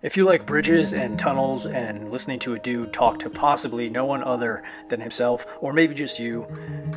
If you like bridges and tunnels and listening to a dude talk to possibly no one other than himself, or maybe just you,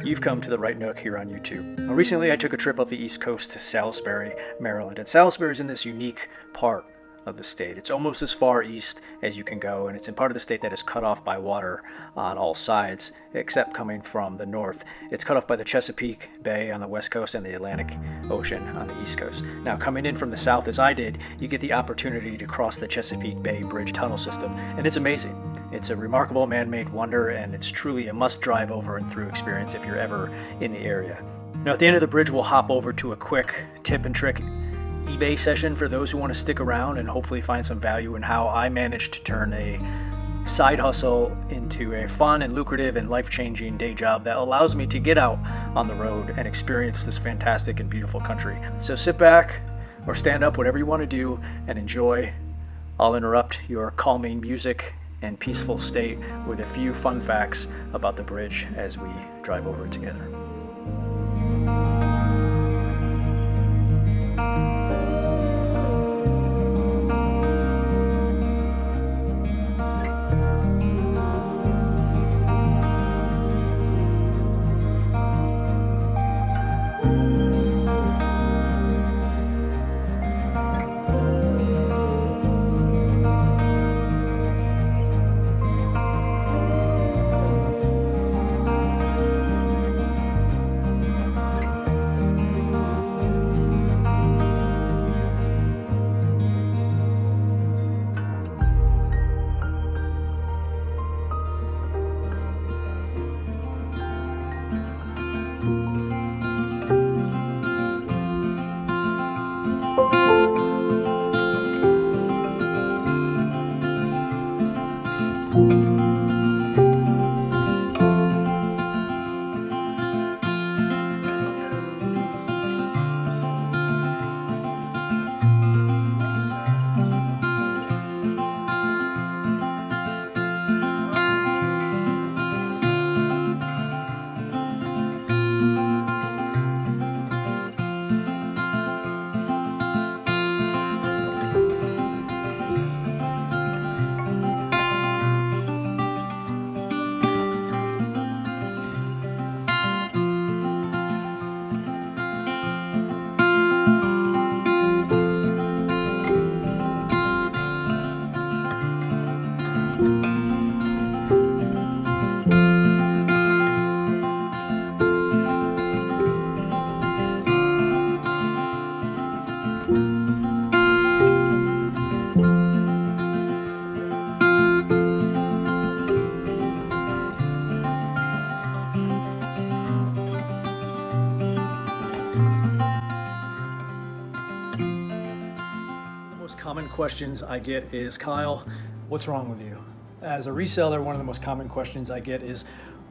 you've come to the right nook here on YouTube. Recently, I took a trip up the East Coast to Salisbury, Maryland, and Salisbury is in this unique part of the state. It's almost as far east as you can go, and it's in part of the state that is cut off by water on all sides, except coming from the north. It's cut off by the Chesapeake Bay on the west coast and the Atlantic Ocean on the east coast. Now, coming in from the south, as I did, you get the opportunity to cross the Chesapeake Bay Bridge tunnel system, and it's amazing. It's a remarkable man made wonder, and it's truly a must drive over and through experience if you're ever in the area. Now, at the end of the bridge, we'll hop over to a quick tip and trick eBay session for those who want to stick around and hopefully find some value in how I managed to turn a side hustle into a fun and lucrative and life changing day job that allows me to get out on the road and experience this fantastic and beautiful country. So sit back or stand up, whatever you want to do, and enjoy. I'll interrupt your calming music and peaceful state with a few fun facts about the bridge as we drive over it together. Common questions I get is Kyle, what's wrong with you? As a reseller, one of the most common questions I get is,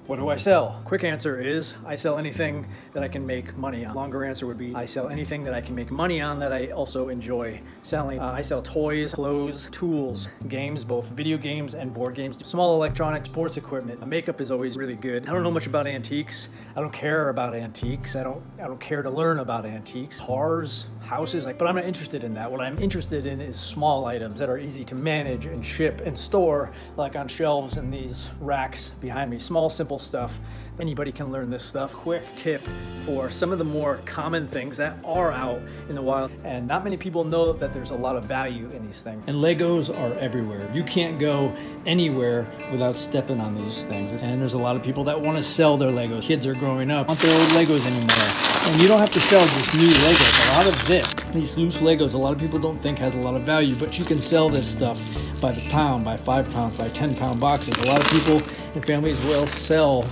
what do I sell? Quick answer is I sell anything that I can make money on. Longer answer would be I sell anything that I can make money on that I also enjoy selling. Uh, I sell toys, clothes, tools, games, both video games and board games, small electronics, sports equipment. Makeup is always really good. I don't know much about antiques. I don't care about antiques. I don't I don't care to learn about antiques. Cars, houses, like, but I'm not interested in that. What I'm interested in is small items that are easy to manage and ship and store, like on shelves in these racks behind me. Small, simple stuff. Anybody can learn this stuff. Quick tip for some of the more common things that are out in the wild, and not many people know that there's a lot of value in these things. And Legos are everywhere. You can't go anywhere without stepping on these things. And there's a lot of people that want to sell their Legos. Kids are growing up, want their old Legos anymore. And you don't have to sell just new Legos. A lot of this, these loose Legos, a lot of people don't think has a lot of value, but you can sell this stuff by the pound, by five pounds, by 10 pound boxes. A lot of people and families will sell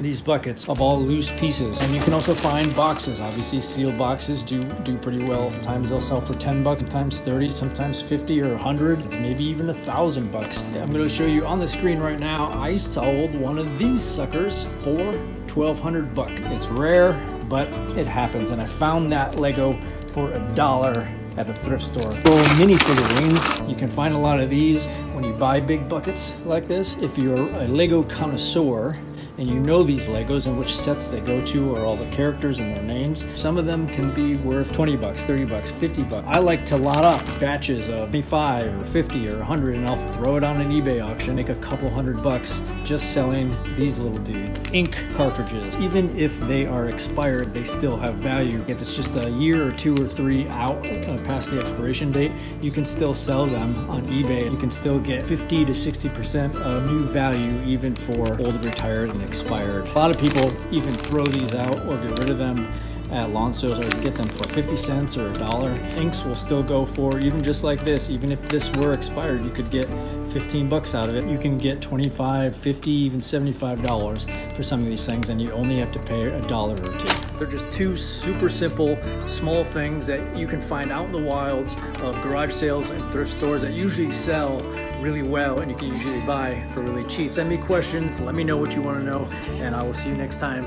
these buckets of all loose pieces. And you can also find boxes. Obviously sealed boxes do do pretty well. Times they'll sell for 10 bucks, times 30, sometimes 50 or 100, maybe even a thousand bucks. I'm gonna show you on the screen right now, I sold one of these suckers for 1200 bucks. It's rare, but it happens. And I found that Lego for a dollar at a thrift store. So mini figurines, you can find a lot of these when you buy big buckets like this. If you're a Lego connoisseur, and you know these Legos and which sets they go to or all the characters and their names, some of them can be worth 20 bucks, 30 bucks, 50 bucks. I like to lot up batches of 25 or 50 or 100 and I'll throw it on an eBay auction, make a couple hundred bucks just selling these little dudes. Ink cartridges, even if they are expired, they still have value. If it's just a year or two or three out uh, past the expiration date, you can still sell them on eBay. You can still get 50 to 60% of new value even for old, retired, and expired. A lot of people even throw these out or get rid of them at lawn sales or get them for 50 cents or a dollar. Inks will still go for, even just like this, even if this were expired, you could get 15 bucks out of it. You can get 25, 50, even $75 for some of these things and you only have to pay a dollar or two. They're just two super simple, small things that you can find out in the wilds of garage sales and thrift stores that usually sell really well and you can usually buy for really cheap. Send me questions, let me know what you want to know, and I will see you next time